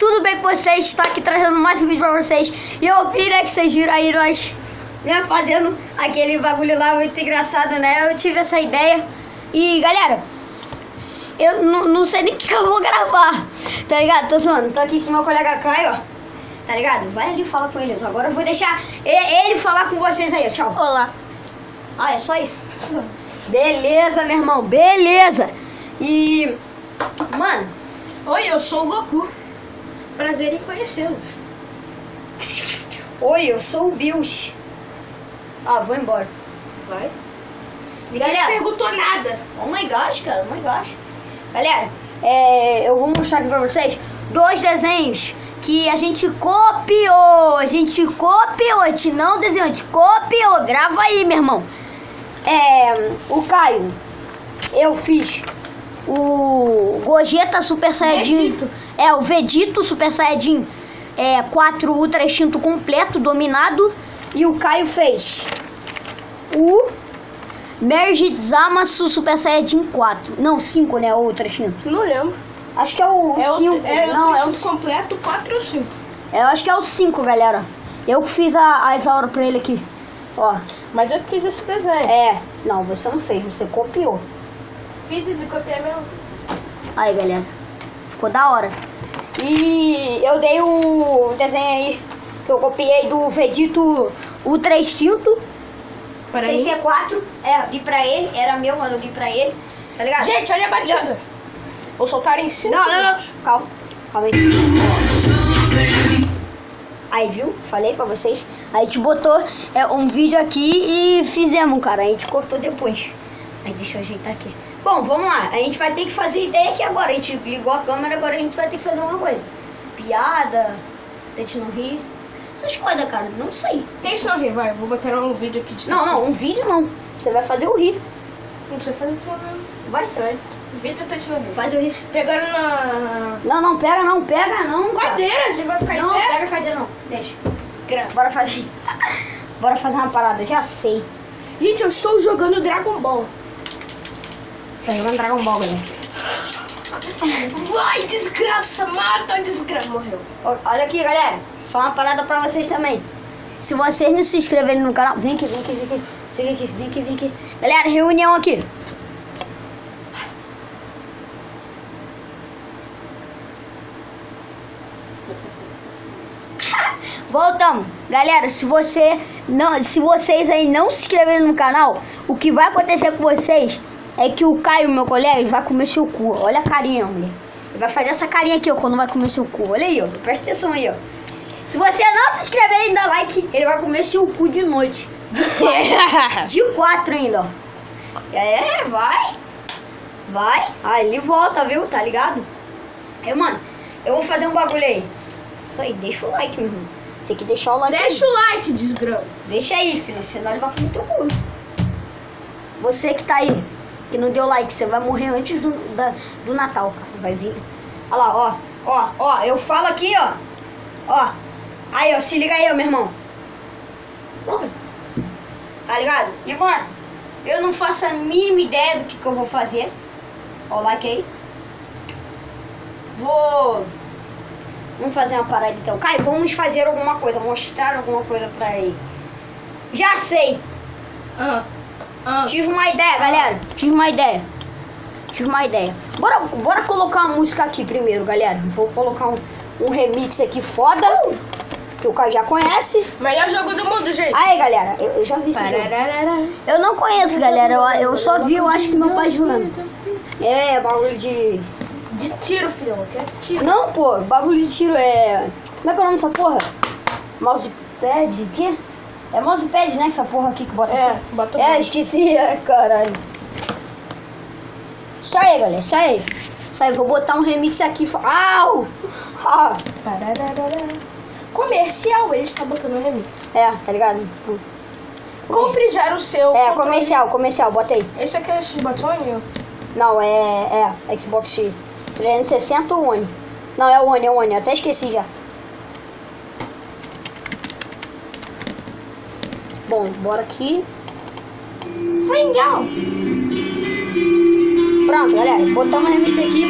tudo bem com vocês? Estou aqui trazendo mais um vídeo pra vocês E eu vi, né, que vocês viram aí nós né, fazendo aquele bagulho lá muito engraçado, né? Eu tive essa ideia E galera, eu não sei nem o que eu vou gravar Tá ligado? Tô zoando, tô aqui com meu colega Caio, ó Tá ligado? Vai ali falar com eles Agora eu vou deixar ele falar com vocês aí, ó. Tchau Olá Ah, é só isso? Beleza, meu irmão, beleza E... Mano Oi, eu sou o Goku. Prazer em conhecê-los. Oi, eu sou o Bills. Ah, vou embora. Vai. Ninguém Galera. te perguntou nada. Oh my gosh, cara, oh my gosh. Galera, é, eu vou mostrar aqui pra vocês dois desenhos que a gente copiou. A gente copiou, a gente não desenhou, a gente copiou. Grava aí, meu irmão. É, o Caio, eu fiz o Gogeta Super Saiyajin. Vegito. É, o Vegito Super Saiyajin é, 4 Ultra Instinto completo, dominado. E o Caio fez o Merge Zamasu Super Saiyajin 4. Não, 5, né? O Ultra Instinto. Não lembro. Acho que é o É 5. o, é não, o é o completo 4 ou 5. Eu acho que é o 5, galera. Eu que fiz a, as auras pra ele aqui. Ó. Mas eu que fiz esse desenho. É. Não, você não fez, você copiou. Fiz e copiei mesmo. Aí, galera. Ficou da hora. E eu dei o desenho aí que eu copiei do Vegito Ultra Instinto. Para mim. 6C4. É, eu dei pra ele. Era meu, mas eu dei pra ele. Tá ligado? Gente, olha a batida. Vou soltar em 5 não, não, não. Calma. Calma aí. Aí, viu? Falei pra vocês. A gente botou é, um vídeo aqui e fizemos, cara. A gente cortou depois. Aí, deixa eu ajeitar aqui. Bom, vamos lá. A gente vai ter que fazer ideia aqui agora. A gente ligou a câmera, agora a gente vai ter que fazer uma coisa. Piada, a gente não rir. Essas coisas, cara. Não sei. Tem não rir, vai. Vou botar um vídeo aqui de Não, não. Um vídeo não. Você vai fazer o rir. Não precisa fazer isso mesmo. Vai, você vai. Vídeo tá tirando rir. Faz o rir. Pegando na Não, não. Pega não. Pega não, cara. cadeira, a gente vai ficar Não, pega a cadeira não. Deixa. Graça. Bora fazer. Bora fazer uma parada, já sei. Gente, eu estou jogando Dragon Ball. Tá jogando Dragon Ball, galera. Vai, desgraça, mata desgraça. Morreu. Olha aqui, galera. Falar uma parada pra vocês também. Se vocês não se inscreverem no canal, vem aqui, vem aqui, vem aqui. Siga aqui, vem aqui, vem aqui. Galera, reunião aqui. Voltamos. Galera, se você não, se vocês aí não se inscreverem no canal, o que vai acontecer com vocês é que o Caio, meu colega, ele vai comer seu cu. Olha a carinha, mulher. Ele vai fazer essa carinha aqui, ó, quando vai comer seu cu. Olha aí, ó. Presta atenção aí, ó. Se você não se inscrever e dar like, ele vai comer seu cu de noite. De quatro ainda, ó. É, vai. Vai. Aí ele volta, viu? Tá ligado? Aí, mano, eu vou fazer um bagulho aí. Isso aí, deixa o like, meu irmão. Tem que deixar o like aí. Deixa o like, desgrama. Deixa aí, filho, senão ele vai comer teu cu. Você que tá aí, que não deu like, você vai morrer antes do, da- do Natal, cara. Vai vir. Olha lá, ó. Ó, ó, eu falo aqui, ó. Ó. Aí, ó, se liga aí, ó, meu irmão. Tá ligado? E, mano, eu não faço a mínima ideia do que, que eu vou fazer. Ó, o like aí. Vou... Vamos fazer uma parada então. Caio, vamos fazer alguma coisa, mostrar alguma coisa pra ele. Já sei. Ah, ah. Tive uma ideia, galera. Tive uma ideia. Tive uma ideia. Bora, bora colocar uma música aqui primeiro, galera. Vou colocar um, um remix aqui foda. Que o Caio já conhece. Melhor jogo do mundo, gente. Aí, galera, eu, eu já vi esse jogo. Eu não conheço, galera. Eu, eu só vi, eu acho que meu pai jogando. É, bagulho de. De tiro, filhão. É tiro. Não, pô, bagulho de tiro é. Como é que é o nome dessa porra? Mousepad? O quê? É mousepad, né? Essa porra aqui que bota É, assim. bota É, esqueci, é, caralho. Isso aí, galera, isso aí. Isso aí, vou botar um remix aqui. Au! Ah. Comercial, ele está botando um remix. é, tá ligado? Então, Compre já o seu. é, controle. comercial, comercial, bota aí. Esse aqui é X-Botone? Não, é, é Xbox X 360 ou One? Não, é o One, é o One, eu até esqueci já. Bom, bora aqui. Fringal! Pronto, galera. Botamos uma remix aqui.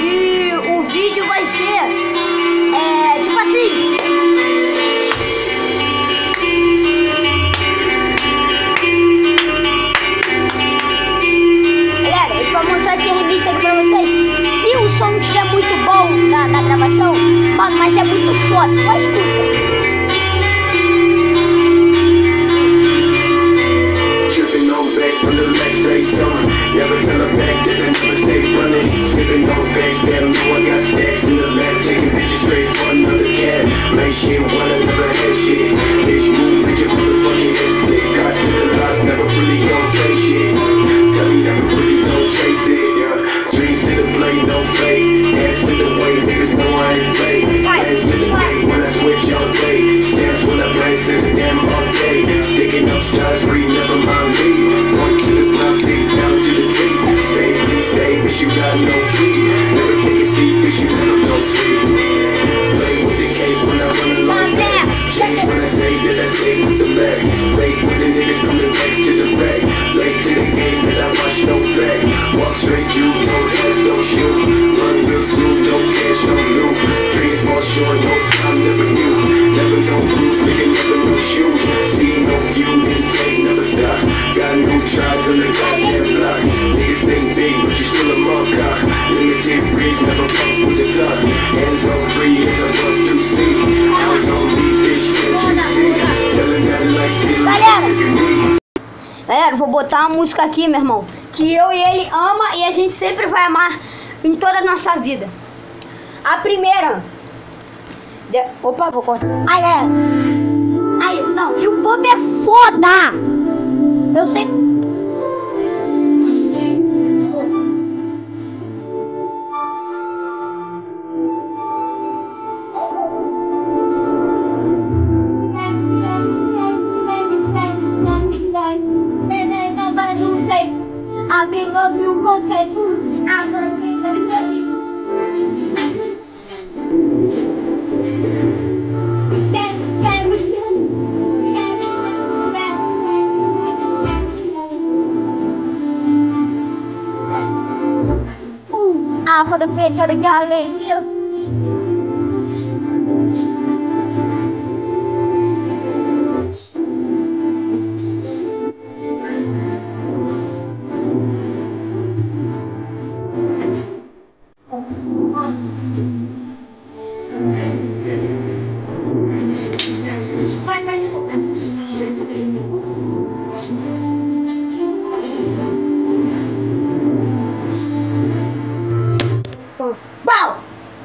E o vídeo vai ser... É, tipo assim... Sticking up sides, read, never mind me. One to the ground, stick down to the feet. Stay, please stay, bitch, you got no key. Never take a seat, bitch, you never gon' see. Play with the cape when I run along back. Change when I say that I stay with the back. Fake with the Never with the. Hands on I love to see. Eyes on me, bitch, can't you see? Telling that still Galera. Galera, vou botar uma música aqui, meu irmão, que eu e ele ama e a gente sempre vai amar em toda a nossa vida. A primeira. De... Opa, vou cortar. Ai, galera. Ai, não, e o Bob é foda! fucking love you, okay? I'm you, let me love you. For the bitch, of the guy,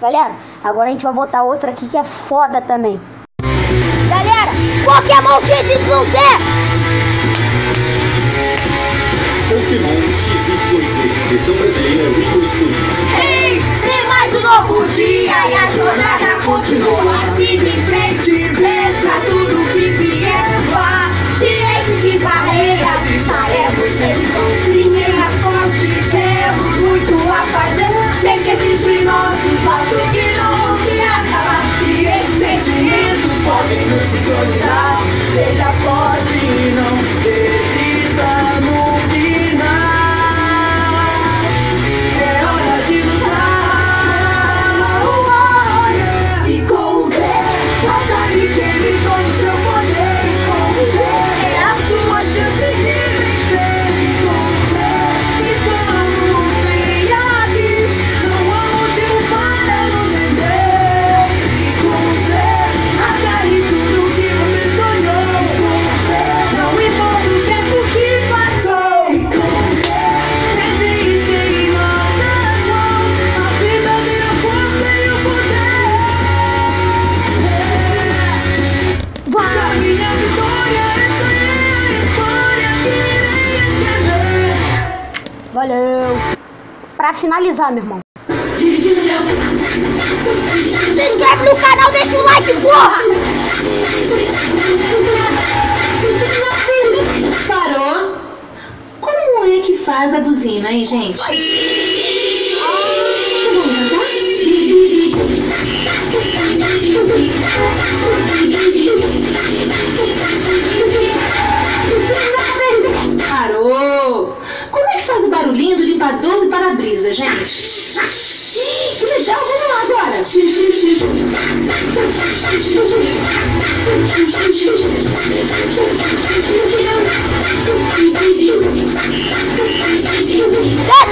Galera, agora a gente vai botar outra aqui que é foda também. Galera, Pokémon XYZ! Pokémon XYZ, versão brasileira Rico Studios. Ei, tem mais um novo dia e a jornada continua. Siga em frente, pensa tudo nossos laços que Pra finalizar, meu irmão. Se inscreve no canal, deixa o like, porra! Parou? Como é que faz a buzina, hein, gente? Vamos cantar? Faz o barulhinho do limpador do para-brisa, gente? Que legal, vamos lá agora! Deixa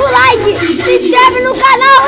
o like, se inscreve no canal,